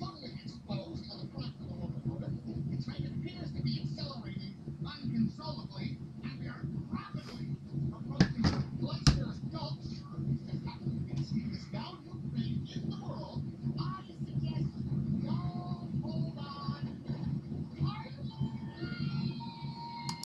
fully exposed to the practical